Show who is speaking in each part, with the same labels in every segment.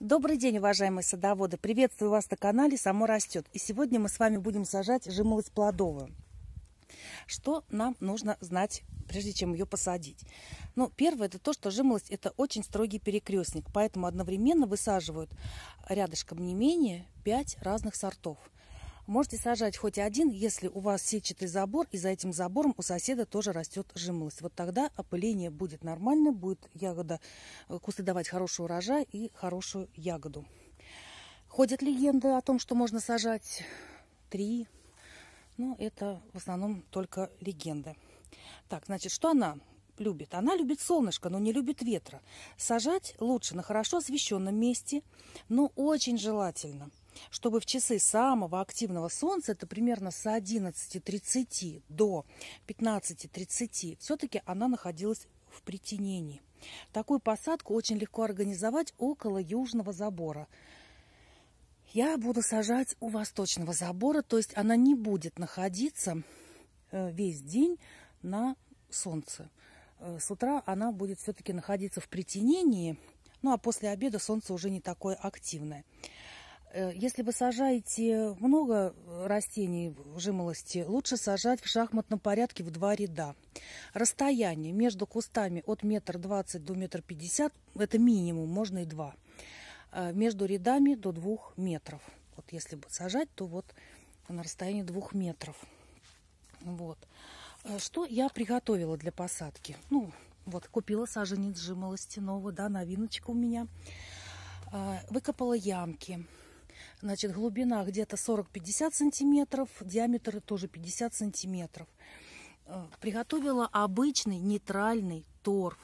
Speaker 1: Добрый день, уважаемые садоводы! Приветствую вас на канале «Само растет». И сегодня мы с вами будем сажать жимолость плодовую. Что нам нужно знать, прежде чем ее посадить? Ну, первое, это то, что жимолость – это очень строгий перекрестник, поэтому одновременно высаживают рядышком не менее 5 разных сортов – Можете сажать хоть один, если у вас сетчатый забор, и за этим забором у соседа тоже растет жимолость. Вот тогда опыление будет нормальное, будет ягода, э, кусты давать хороший урожай и хорошую ягоду. Ходят легенды о том, что можно сажать три, но это в основном только легенды. Так, значит, что она любит? Она любит солнышко, но не любит ветра. Сажать лучше на хорошо освещенном месте, но очень желательно – чтобы в часы самого активного солнца, это примерно с 11.30 до 15.30, все-таки она находилась в притенении. Такую посадку очень легко организовать около южного забора. Я буду сажать у восточного забора, то есть она не будет находиться э, весь день на солнце. Э, с утра она будет все-таки находиться в притенении, ну а после обеда солнце уже не такое активное. Э, если вы сажаете много растений в жимолости, лучше сажать в шахматном порядке в два ряда. Расстояние между кустами от метр двадцать до метр пятьдесят – это минимум, можно и два. Э, между рядами до двух метров. Вот если бы сажать, то вот на расстоянии двух метров. Вот. Э, что я приготовила для посадки? Ну, вот, купила саженец жимолости новый, да, новиночка у меня. Выкопала ямки Значит, глубина где-то 40-50 сантиметров, диаметр тоже 50 сантиметров. Э, приготовила обычный нейтральный торф.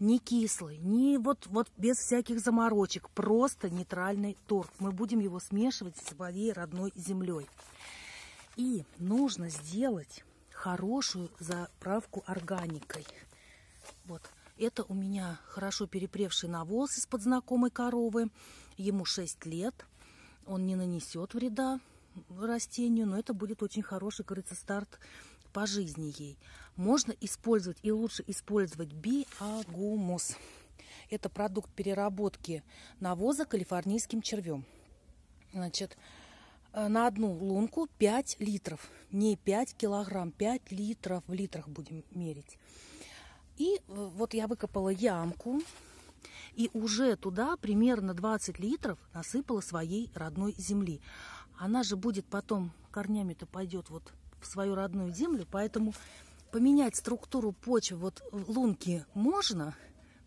Speaker 1: Не кислый, не вот, вот без всяких заморочек, просто нейтральный торф. Мы будем его смешивать с своей родной землей. И нужно сделать хорошую заправку органикой. Вот. Это у меня хорошо перепревший навоз из-под знакомой коровы. Ему 6 лет он не нанесет вреда растению, но это будет очень хороший, кажется, старт по жизни ей. Можно использовать и лучше использовать биогумус. Это продукт переработки навоза калифорнийским червем. Значит, э, на одну лунку 5 литров. Не 5 килограмм, 5 литров. В литрах будем мерить. И э, вот я выкопала ямку и уже туда примерно 20 литров насыпала своей родной земли. Она же будет потом корнями-то пойдет вот в свою родную землю, поэтому поменять структуру почвы вот лунки можно,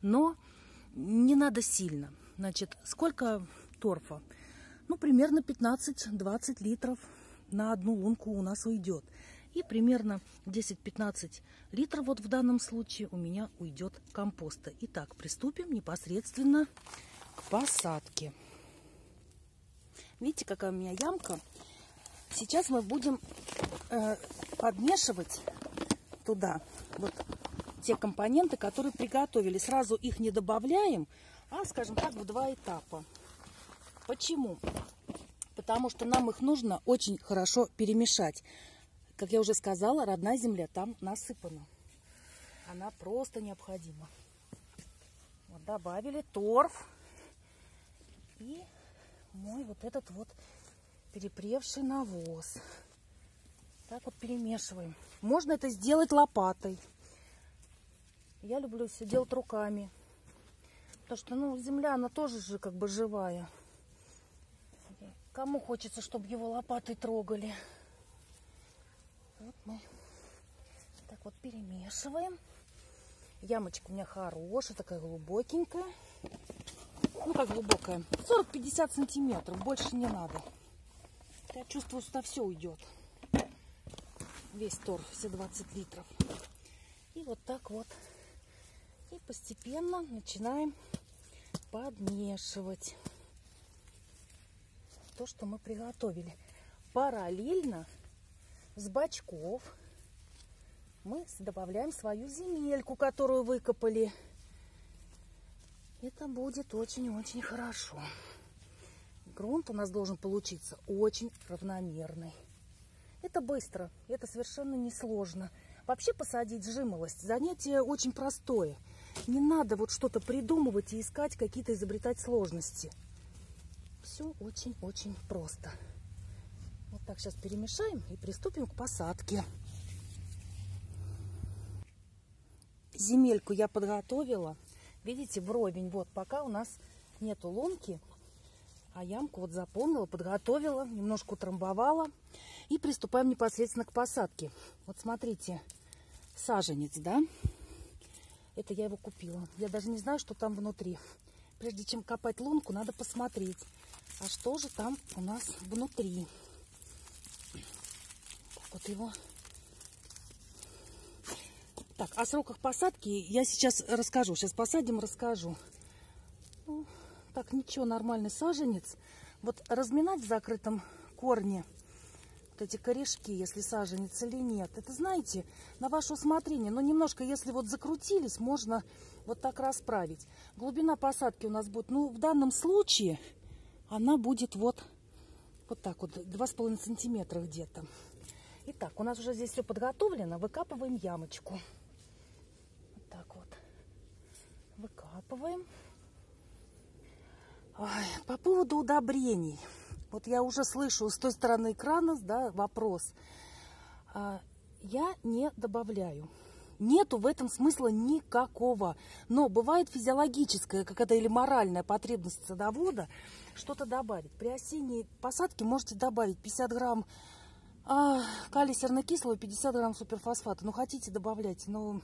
Speaker 1: но не надо сильно. Значит, сколько торфа? Ну, примерно 15-20 литров на одну лунку у нас уйдет. И примерно 10-15 литров вот в данном случае у меня уйдет компоста. Итак, приступим непосредственно к посадке. Видите, какая у меня ямка? Сейчас мы будем э, подмешивать туда вот те компоненты, которые приготовили. Сразу их не добавляем, а, скажем так, в два этапа. Почему? Потому что нам их нужно очень хорошо перемешать. Как я уже сказала, родная земля там насыпана. Она просто необходима. Вот добавили торф. И мой вот этот вот перепревший навоз. Так вот перемешиваем. Можно это сделать лопатой. Я люблю все делать руками. Потому что, ну, земля, она тоже же как бы живая. Кому хочется, чтобы его лопатой трогали? Мы так вот перемешиваем. Ямочка у меня хорошая, такая глубокенькая. Ну, как глубокая. 40-50 сантиметров. Больше не надо. Я чувствую, что все уйдет. Весь торф, все 20 литров. И вот так вот. И постепенно начинаем подмешивать то, что мы приготовили. Параллельно с бачков мы добавляем свою земельку, которую выкопали. Это будет очень-очень хорошо. Грунт у нас должен получиться очень равномерный. Это быстро, это совершенно несложно. Вообще посадить жимолость занятие очень простое. Не надо вот что-то придумывать и искать какие-то изобретать сложности. Все очень-очень просто. Вот так сейчас перемешаем и приступим к посадке. Земельку я подготовила. Видите, вровень. Вот пока у нас нету лунки, а ямку вот заполнила, подготовила, немножко утрамбовала. И приступаем непосредственно к посадке. Вот смотрите, саженец, да? Это я его купила. Я даже не знаю, что там внутри. Прежде чем копать лунку, надо посмотреть, а что же там у нас внутри. Вот его. Так, о сроках посадки я сейчас расскажу. Сейчас посадим, расскажу. Ну, так, ничего, нормальный саженец. Вот разминать в закрытом корне вот эти корешки, если саженец или нет. Это, знаете, на ваше усмотрение. Но немножко, если вот закрутились, можно вот так расправить. Глубина посадки у нас будет, ну, в данном случае она будет вот, вот так вот, 2,5 сантиметра где-то. Итак, у нас уже здесь все подготовлено. Выкапываем ямочку. Вот так вот. Выкапываем. Ой, по поводу удобрений. Вот я уже слышу с той стороны экрана да, вопрос. А, я не добавляю. Нету в этом смысла никакого. Но бывает физиологическая какая-то или моральная потребность садовода что-то добавить. При осенней посадке можете добавить 50 грамм а, калия сернокислого, 50 грамм суперфосфата. Ну, хотите, добавляйте, но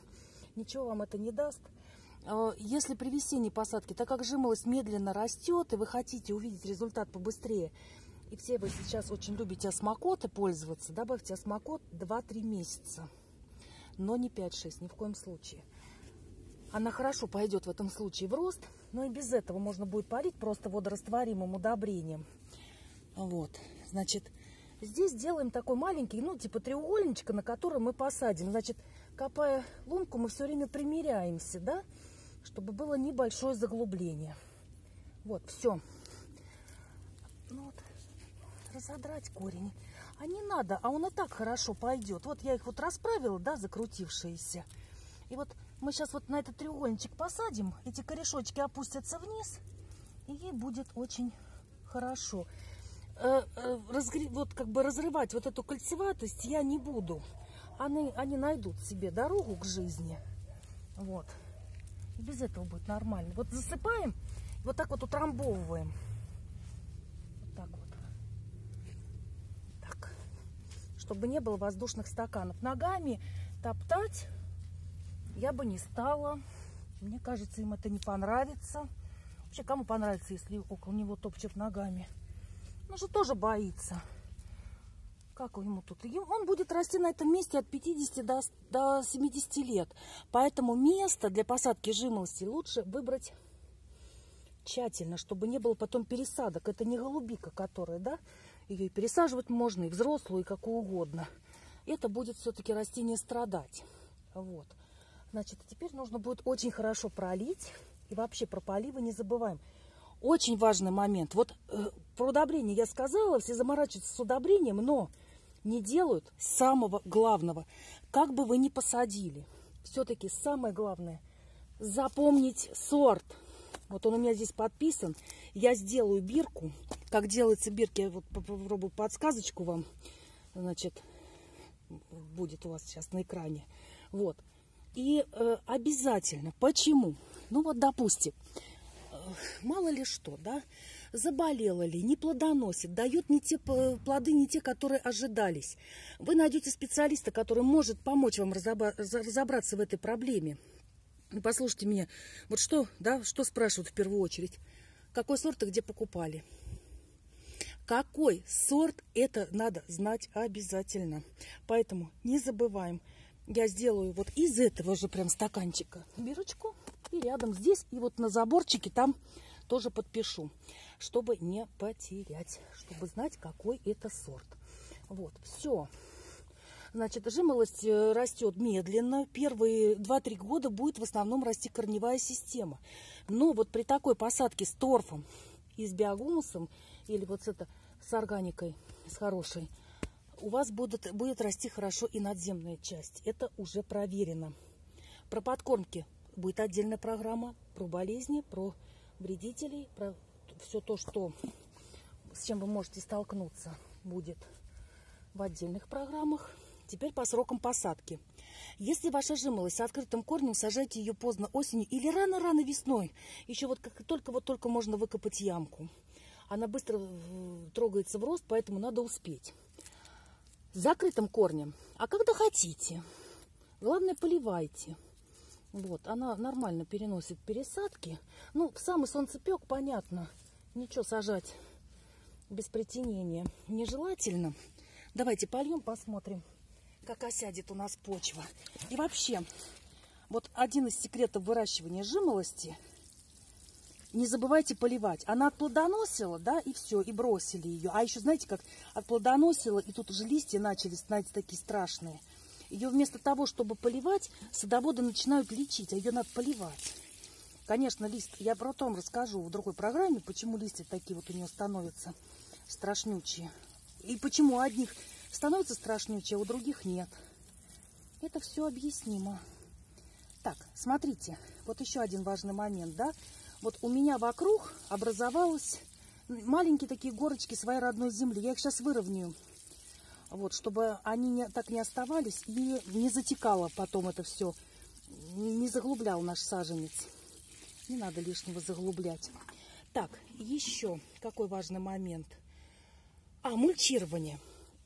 Speaker 1: ничего вам это не даст. А, если при весенней посадке, так как жимолость медленно растет, и вы хотите увидеть результат побыстрее, и все вы сейчас очень любите осмокоты пользоваться, добавьте осмокот 2-3 месяца, но не 5-6, ни в коем случае. Она хорошо пойдет в этом случае в рост, но и без этого можно будет полить просто водорастворимым удобрением. Вот, значит, здесь делаем такой маленький, ну, типа треугольничка, на который мы посадим. Значит, копая лунку, мы все время примеряемся, да, чтобы было небольшое заглубление. Вот, все. Ну, вот, разодрать корень. А не надо, а он и так хорошо пойдет. Вот я их вот расправила, да, закрутившиеся. И вот мы сейчас вот на этот треугольничек посадим, эти корешочки опустятся вниз, и ей будет очень хорошо. Э, э, разгр... Вот как бы разрывать вот эту кольцеватость я не буду. Они, они найдут себе дорогу к жизни. Вот. Без этого будет нормально. Вот засыпаем, вот так вот утрамбовываем. Вот так вот. Так. Чтобы не было воздушных стаканов. Ногами топтать я бы не стала. Мне кажется, им это не понравится. Вообще, кому понравится, если около него топчет ногами? Он же тоже боится. Как ему тут? Он будет расти на этом месте от 50 до, до 70 лет. Поэтому место для посадки жимолости лучше выбрать тщательно, чтобы не было потом пересадок. Это не голубика, которая, да, ее и пересаживать можно, и взрослую, и какую угодно. Это будет все-таки растение страдать. Вот. Значит, теперь нужно будет очень хорошо пролить. И вообще про поливы не забываем. Очень важный момент. Вот э, про удобрение я сказала, все заморачиваются с удобрением, но не делают самого главного. Как бы вы ни посадили, все-таки самое главное запомнить сорт. Вот он у меня здесь подписан. Я сделаю бирку. Как делается бирки, я вот попробую подсказочку вам. Значит, будет у вас сейчас на экране. Вот. И э, обязательно. Почему? Ну вот, допустим, мало ли что, да, заболела ли, не плодоносит, дает не те плоды, не те, которые ожидались. Вы найдете специалиста, который может помочь вам разобраться в этой проблеме. Послушайте меня, вот что, да, что спрашивают в первую очередь? Какой сорт и где покупали? Какой сорт, это надо знать обязательно. Поэтому не забываем. Я сделаю вот из этого же прям стаканчика бирочку. И рядом здесь, и вот на заборчике там тоже подпишу, чтобы не потерять, чтобы знать, какой это сорт. Вот, все. Значит, жимолость э, растет медленно. Первые 2-3 года будет в основном расти корневая система. Но вот при такой посадке с торфом и с биогумусом, или вот с, это, с органикой, с хорошей, у вас будет, будет расти хорошо и надземная часть. Это уже проверено. Про подкормки будет отдельная программа, про болезни, про вредителей, про все то, что с чем вы можете столкнуться, будет в отдельных программах. Теперь по срокам посадки. Если ваша жимолость с открытым корнем, сажайте ее поздно осенью или рано-рано весной. Еще вот как только вот только можно выкопать ямку. Она быстро трогается в рост, поэтому надо успеть. С закрытым корнем. А когда хотите. Главное, поливайте. Вот, она нормально переносит пересадки. Ну, в самый солнцепек, понятно, ничего сажать без притенения нежелательно. Давайте польем, посмотрим как осядет у нас почва. И вообще, вот один из секретов выращивания жимолости, не забывайте поливать. Она отплодоносила, да, и все, и бросили ее. А еще, знаете, как отплодоносила, и тут уже листья начали становиться такие страшные. Ее вместо того, чтобы поливать, садоводы начинают лечить, а ее надо поливать. Конечно, лист, я про том расскажу в другой программе, почему листья такие вот у нее становятся страшнючие. И почему у одних становится страшнючее, а у других нет. Это все объяснимо. Так, смотрите, вот еще один важный момент, да. Вот у меня вокруг образовалась маленькие такие горочки своей родной земли. Я их сейчас выровняю, вот, чтобы они не, так не оставались и не затекало потом это все, не заглублял наш саженец. Не надо лишнего заглублять. Так, еще какой важный момент. А, мульчирование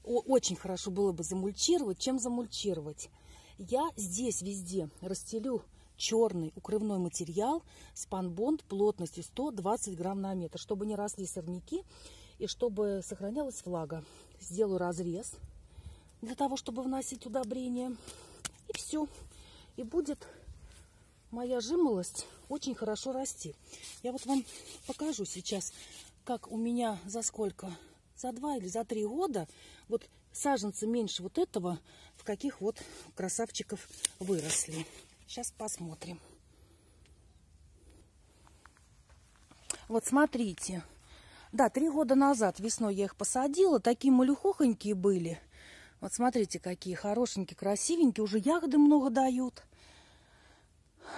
Speaker 1: очень хорошо было бы замульчировать. Чем замульчировать? Я здесь везде расстелю черный укрывной материал спанбонд плотностью 120 грамм на метр, чтобы не росли сорняки и чтобы сохранялась влага. Сделаю разрез для того, чтобы вносить удобрения. И все. И будет моя жимолость очень хорошо расти. Я вот вам покажу сейчас, как у меня за сколько за два или за три года вот саженцы меньше вот этого, в каких вот красавчиков выросли. Сейчас посмотрим. Вот смотрите. Да, три года назад весной я их посадила. Такие малюхохонькие были. Вот смотрите, какие хорошенькие, красивенькие. Уже ягоды много дают.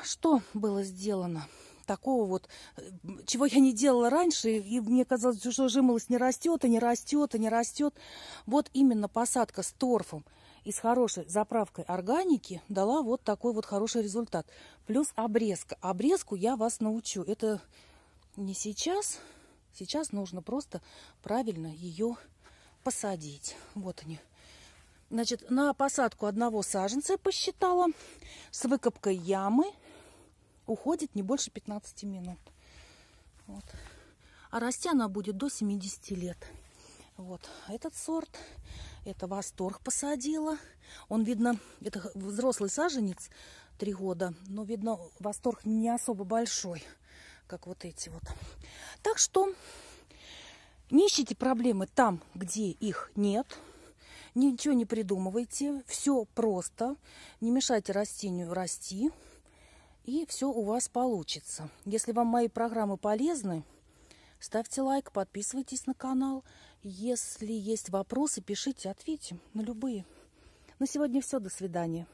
Speaker 1: Что было сделано? такого вот, э, чего я не делала раньше, и мне казалось, что жимолость не растет, и не растет, и не растет. Вот именно посадка с торфом и с хорошей заправкой органики дала вот такой вот хороший результат. Плюс обрезка. Обрезку я вас научу. Это не сейчас. Сейчас нужно просто правильно ее посадить. Вот они. Значит, на посадку одного саженца я посчитала с выкопкой ямы уходит не больше 15 минут. Вот. А расти она будет до 70 лет. Вот. Этот сорт, это Восторг посадила. Он, видно, это взрослый саженец, три года, но, видно, Восторг не особо большой, как вот эти вот. Так что не ищите проблемы там, где их нет. Ничего не придумывайте, все просто. Не мешайте растению расти и все у вас получится. Если вам мои программы полезны, ставьте лайк, подписывайтесь на канал. Если есть вопросы, пишите, ответим на любые. На сегодня все. До свидания.